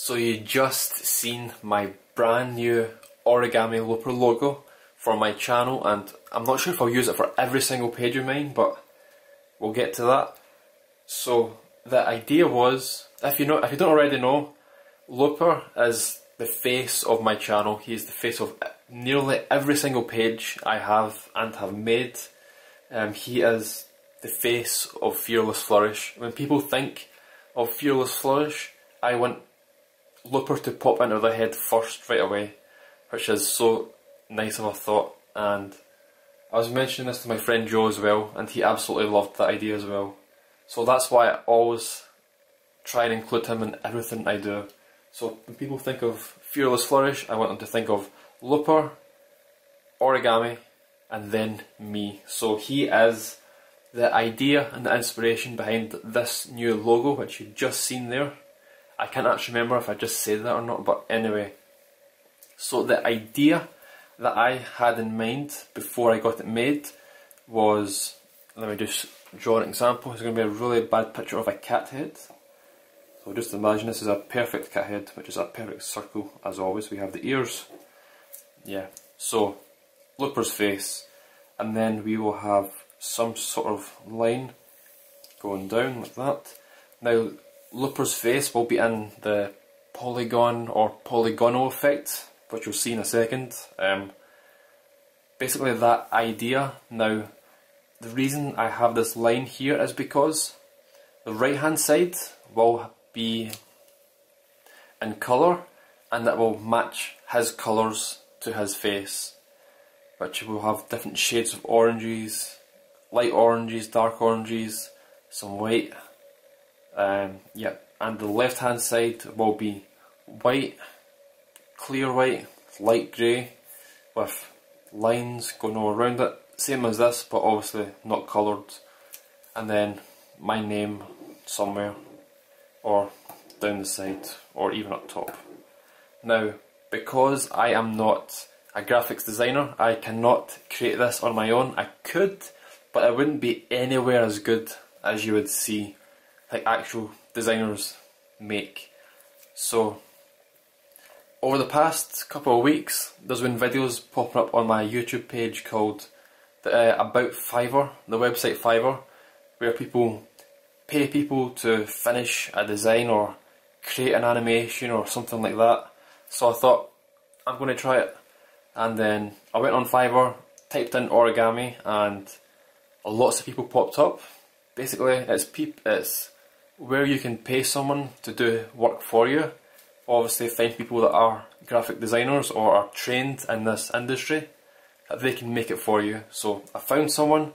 So you just seen my brand new origami looper logo for my channel and I'm not sure if I'll use it for every single page of mine but we'll get to that. So the idea was, if you know, if you don't already know, Looper is the face of my channel. He is the face of nearly every single page I have and have made. Um, he is the face of Fearless Flourish. When people think of Fearless Flourish, I want Looper to pop into their head first right away, which is so nice of a thought. And I was mentioning this to my friend Joe as well, and he absolutely loved the idea as well. So that's why I always try and include him in everything I do. So when people think of Fearless Flourish, I want them to think of Looper, Origami, and then me. So he is the idea and the inspiration behind this new logo, which you've just seen there. I can't actually remember if I just said that or not, but anyway. So the idea that I had in mind before I got it made was, let me just draw an example. It's going to be a really bad picture of a cat head. So just imagine this is a perfect cat head, which is a perfect circle as always. We have the ears. Yeah, so Looper's face, and then we will have some sort of line going down like that. Now Looper's face will be in the polygon or polygonal effect, which you'll see in a second. Um, basically that idea. Now, the reason I have this line here is because the right hand side will be in colour and that will match his colours to his face which will have different shades of oranges, light oranges, dark oranges, some white um, yeah, and the left hand side will be white, clear white, light grey, with lines going all around it, same as this, but obviously not coloured. And then my name somewhere, or down the side, or even up top. Now, because I am not a graphics designer, I cannot create this on my own. I could, but it wouldn't be anywhere as good as you would see like actual designers make. So over the past couple of weeks there's been videos popping up on my YouTube page called the, uh, About Fiverr, the website Fiverr, where people pay people to finish a design or create an animation or something like that. So I thought I'm going to try it and then I went on Fiverr, typed in origami and lots of people popped up. Basically it's peep it's where you can pay someone to do work for you. Obviously find people that are graphic designers or are trained in this industry that they can make it for you. So I found someone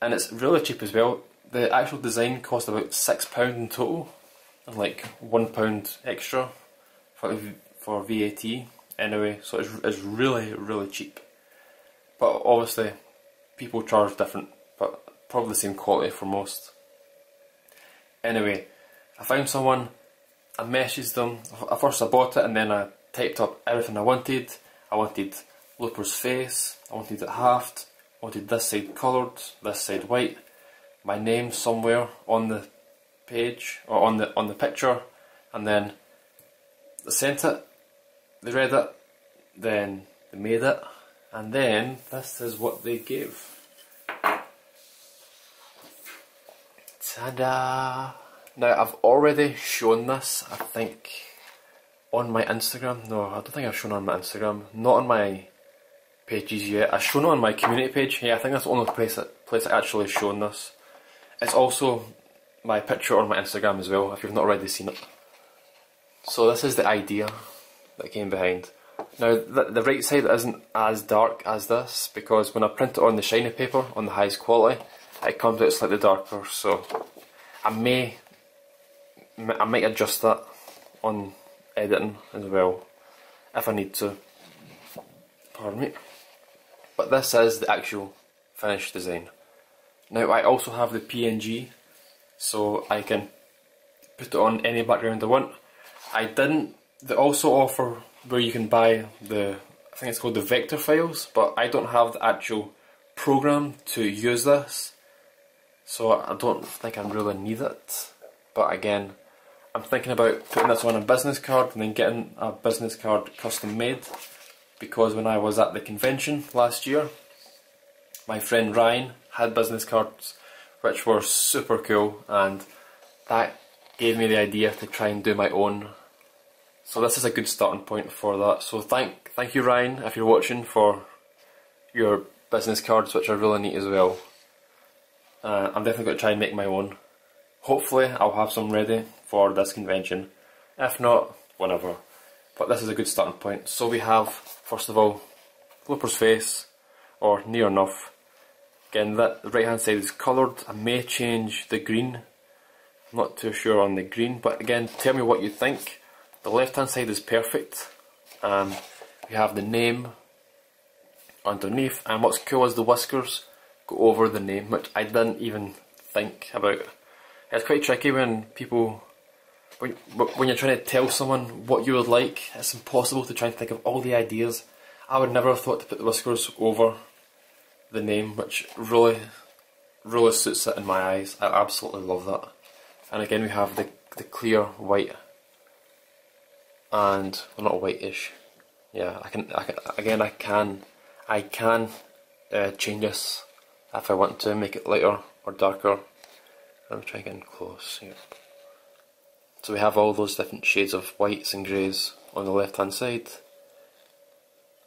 and it's really cheap as well. The actual design cost about £6 in total and like £1 extra for, for VAT anyway so it's, it's really really cheap. But obviously people charge different but probably the same quality for most. Anyway, I found someone, I messaged them, at first I bought it and then I typed up everything I wanted. I wanted Looper's face, I wanted it halved, I wanted this side coloured, this side white, my name somewhere on the page or on the on the picture and then they sent it, they read it, then they made it and then this is what they gave. Ta-da! Now I've already shown this, I think, on my Instagram. No, I don't think I've shown on my Instagram. Not on my pages yet. I've shown it on my community page. Yeah, I think that's the only place that place I actually shown this. It's also my picture on my Instagram as well, if you've not already seen it. So this is the idea that came behind. Now the, the right side isn't as dark as this because when I print it on the shiny paper on the highest quality it comes out slightly darker so I may I might adjust that on editing as well if I need to. Pardon me. But this is the actual finished design. Now I also have the PNG so I can put it on any background I want. I didn't they also offer where you can buy the I think it's called the vector files but I don't have the actual program to use this so I don't think I really need it. But again, I'm thinking about putting this on a business card and then getting a business card custom made because when I was at the convention last year, my friend Ryan had business cards which were super cool and that gave me the idea to try and do my own. So this is a good starting point for that. So thank thank you Ryan if you're watching for your business cards which are really neat as well. Uh, I'm definitely going to try and make my own. Hopefully I'll have some ready for this convention. If not, whenever. But this is a good starting point. So we have, first of all, Looper's face, or near enough. Again, that, the right hand side is coloured. I may change the green. I'm not too sure on the green, but again, tell me what you think. The left hand side is perfect. Um, we have the name underneath, and what's cool is the whiskers go over the name, which I didn't even think about. It's quite tricky when people, when, when you're trying to tell someone what you would like, it's impossible to try and think of all the ideas. I would never have thought to put the whiskers over the name, which really, really suits it in my eyes. I absolutely love that. And again, we have the the clear white, and well, not whitish. Yeah, I can, I can. Again, I can, I can uh, change this if I want to make it lighter or darker. I'm trying getting close here. So we have all those different shades of whites and greys on the left hand side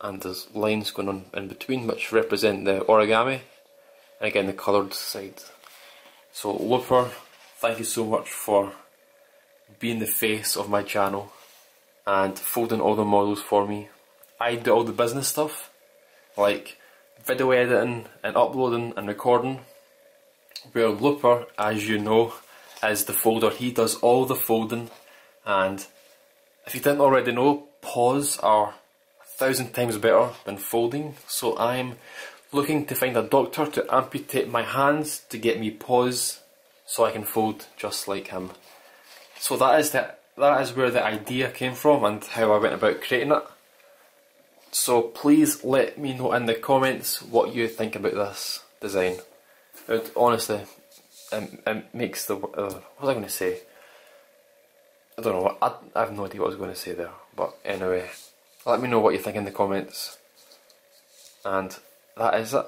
and there's lines going on in between which represent the origami and again the coloured side. So Looper, thank you so much for being the face of my channel and folding all the models for me. I do all the business stuff like video editing and uploading and recording where Looper, as you know, is the folder. He does all the folding and if you didn't already know, paws are a thousand times better than folding. So I'm looking to find a doctor to amputate my hands to get me paws so I can fold just like him. So that is the, that is where the idea came from and how I went about creating it. So please let me know in the comments what you think about this design. It, honestly, it, it makes the. Uh, what was I going to say? I don't know. I, I have no idea what I was going to say there. But anyway, let me know what you think in the comments. And that is it.